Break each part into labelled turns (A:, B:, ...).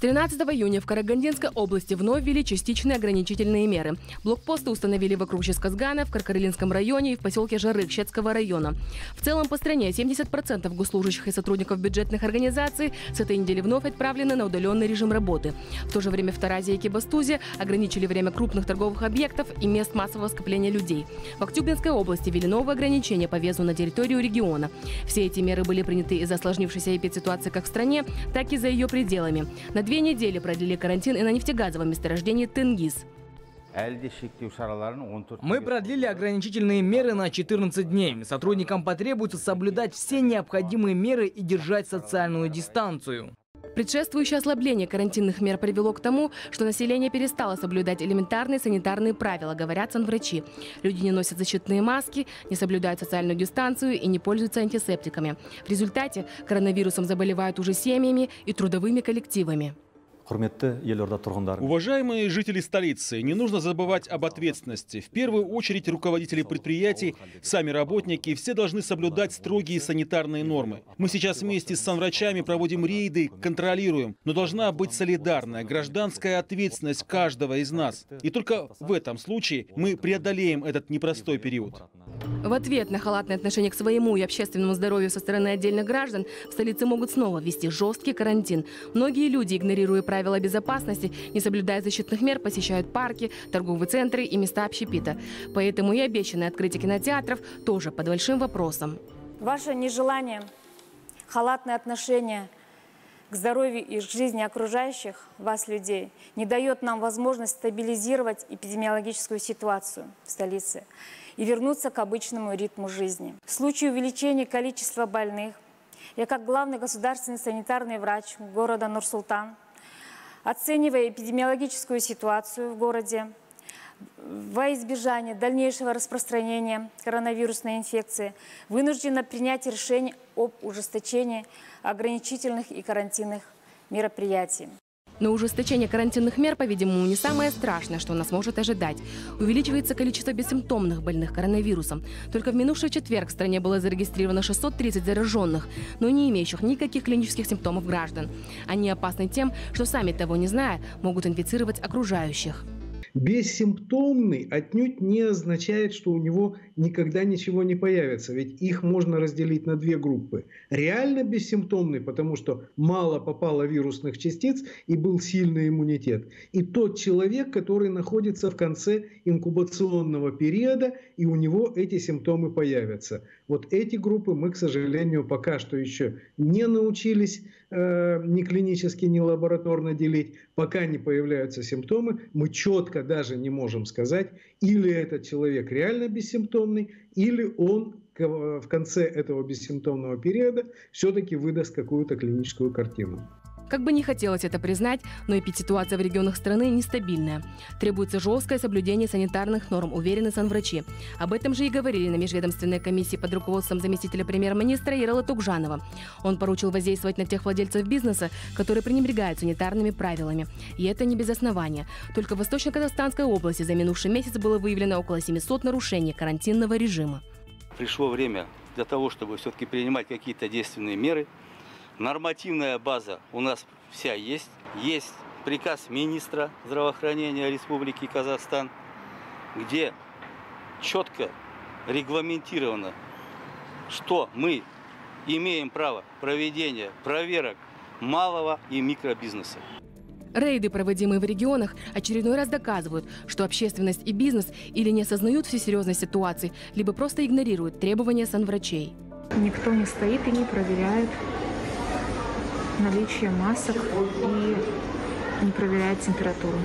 A: 13 июня в Карагандинской области вновь ввели частичные ограничительные меры. Блокпосты установили вокруг Ческазгана, в Каркарелинском районе и в поселке Жарык Щецкого района. В целом по стране 70% госслужащих и сотрудников бюджетных организаций с этой недели вновь отправлены на удаленный режим работы. В то же время в Таразе и Кибастузе ограничили время крупных торговых объектов и мест массового скопления людей. В Актюбинской области ввели новые ограничения по везу на территорию региона. Все эти меры были приняты из-за осложнившейся эпидситуации как в стране, так и за ее пределами. На две недели продлили карантин и на нефтегазовом месторождении Тенгиз.
B: Мы продлили ограничительные меры на 14 дней. Сотрудникам потребуется соблюдать все необходимые меры и держать социальную дистанцию.
A: Предшествующее ослабление карантинных мер привело к тому, что население перестало соблюдать элементарные санитарные правила, говорят санврачи. Люди не носят защитные маски, не соблюдают социальную дистанцию и не пользуются антисептиками. В результате коронавирусом заболевают уже семьями и трудовыми коллективами.
C: Уважаемые жители столицы, не нужно забывать об ответственности. В первую очередь руководители предприятий, сами работники, все должны соблюдать строгие санитарные нормы. Мы сейчас вместе с санврачами проводим рейды, контролируем, но должна быть солидарная, гражданская ответственность каждого из нас. И только в этом случае мы преодолеем этот непростой период.
A: В ответ на халатное отношение к своему и общественному здоровью со стороны отдельных граждан в столице могут снова ввести жесткий карантин. Многие люди, игнорируя правила безопасности, не соблюдая защитных мер, посещают парки, торговые центры и места общепита. Поэтому и обещанное открытие кинотеатров тоже под большим вопросом.
D: Ваше нежелание, халатное отношение к здоровью и жизни окружающих вас людей не дает нам возможность стабилизировать эпидемиологическую ситуацию в столице и вернуться к обычному ритму жизни. В случае увеличения количества больных, я как главный государственный санитарный врач города Нур-Султан, оценивая эпидемиологическую ситуацию в городе, во избежание дальнейшего распространения коронавирусной инфекции, вынуждена принять решение об ужесточении ограничительных и карантинных мероприятий.
A: Но ужесточение карантинных мер, по-видимому, не самое страшное, что нас может ожидать. Увеличивается количество бессимптомных больных коронавирусом. Только в минувший четверг в стране было зарегистрировано 630 зараженных, но не имеющих никаких клинических симптомов граждан. Они опасны тем, что сами того не зная, могут инфицировать окружающих.
E: Бессимптомный отнюдь не означает, что у него никогда ничего не появится. Ведь их можно разделить на две группы. Реально бессимптомный, потому что мало попало вирусных частиц и был сильный иммунитет. И тот человек, который находится в конце инкубационного периода, и у него эти симптомы появятся. Вот эти группы мы, к сожалению, пока что еще не научились э, ни клинически, ни лабораторно делить. Пока не появляются симптомы, мы четко даже не можем сказать, или этот человек реально бессимптомный, или он в конце этого бессимптомного периода все-таки выдаст какую-то клиническую картину.
A: Как бы не хотелось это признать, но эпидситуация в регионах страны нестабильная. Требуется жесткое соблюдение санитарных норм, уверены санврачи. Об этом же и говорили на межведомственной комиссии под руководством заместителя премьер-министра Ярала Тугжанова. Он поручил воздействовать на тех владельцев бизнеса, которые пренебрегают санитарными правилами. И это не без основания. Только в Восточно-Казахстанской области за минувший месяц было выявлено около 700 нарушений карантинного режима.
F: Пришло время для того, чтобы все-таки принимать какие-то действенные меры – Нормативная база у нас вся есть. Есть приказ министра здравоохранения Республики Казахстан, где четко регламентировано, что мы имеем право проведения проверок малого и микробизнеса.
A: Рейды, проводимые в регионах, очередной раз доказывают, что общественность и бизнес или не осознают всю серьезность ситуации, либо просто игнорируют требования санврачей.
G: Никто не стоит и не проверяет наличие масок и не проверяет температуру.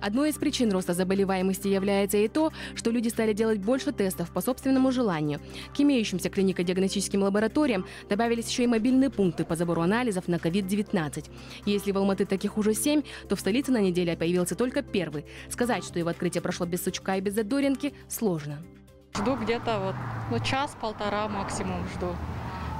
A: Одной из причин роста заболеваемости является и то, что люди стали делать больше тестов по собственному желанию. К имеющимся клинико-диагностическим лабораториям добавились еще и мобильные пункты по забору анализов на COVID-19. Если в Алматы таких уже семь, то в столице на неделе появился только первый. Сказать, что его открытие прошло без сучка и без задоринки, сложно.
H: Жду где-то вот ну, час-полтора максимум жду.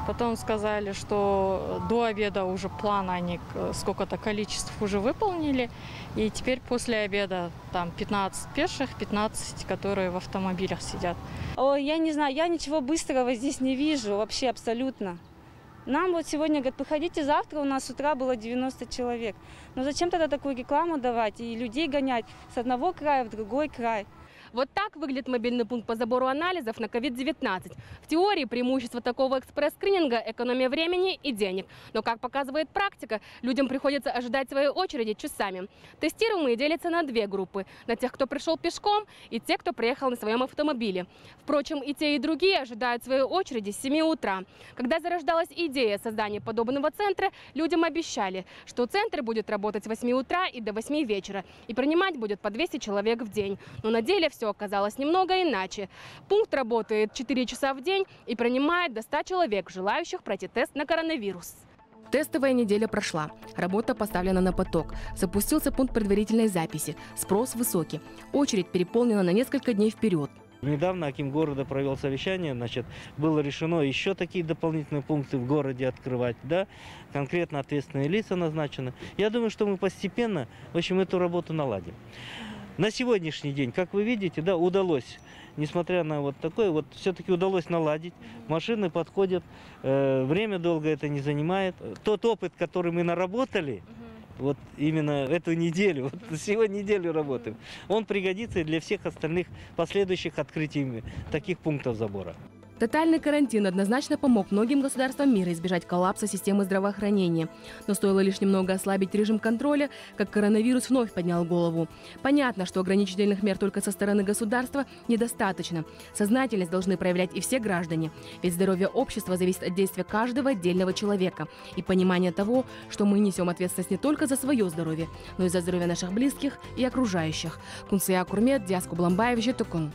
H: Потом сказали, что до обеда уже план они сколько-то количеств уже выполнили. И теперь после обеда там 15 пеших, 15, которые в автомобилях сидят.
I: О, я не знаю, я ничего быстрого здесь не вижу вообще абсолютно. Нам вот сегодня говорят, приходите завтра, у нас с утра было 90 человек. Но зачем тогда такую рекламу давать и людей гонять с одного края в другой край?
A: Вот так выглядит мобильный пункт по забору анализов на COVID-19. В теории преимущество такого экспресс-скрининга – экономия времени и денег. Но, как показывает практика, людям приходится ожидать своей очереди часами. Тестируемые делятся на две группы – на тех, кто пришел пешком, и те, кто приехал на своем автомобиле. Впрочем, и те, и другие ожидают своей очереди с 7 утра. Когда зарождалась идея создания подобного центра, людям обещали, что центр будет работать с 8 утра и до 8 вечера, и принимать будет по 200 человек в день. Но на деле все оказалось немного иначе. Пункт работает 4 часа в день и принимает до 100 человек, желающих пройти тест на коронавирус. Тестовая неделя прошла. Работа поставлена на поток. Запустился пункт предварительной записи. Спрос высокий. Очередь переполнена на несколько дней вперед.
J: Недавно Аким города провел совещание, значит, было решено еще такие дополнительные пункты в городе открывать, да, конкретно ответственные лица назначены. Я думаю, что мы постепенно, в общем, эту работу наладим. На сегодняшний день, как вы видите, да, удалось, несмотря на вот такое, вот все-таки удалось наладить. Машины подходят, э, время долго это не занимает. Тот опыт, который мы наработали, вот именно эту неделю, вот сегодня неделю работаем, он пригодится и для всех остальных последующих открытий таких пунктов забора.
A: Тотальный карантин однозначно помог многим государствам мира избежать коллапса системы здравоохранения. Но стоило лишь немного ослабить режим контроля, как коронавирус вновь поднял голову. Понятно, что ограничительных мер только со стороны государства недостаточно. Сознательность должны проявлять и все граждане. Ведь здоровье общества зависит от действия каждого отдельного человека и понимания того, что мы несем ответственность не только за свое здоровье, но и за здоровье наших близких и окружающих. Кунция Курмет, Диаску Бламбаев, Жетукун.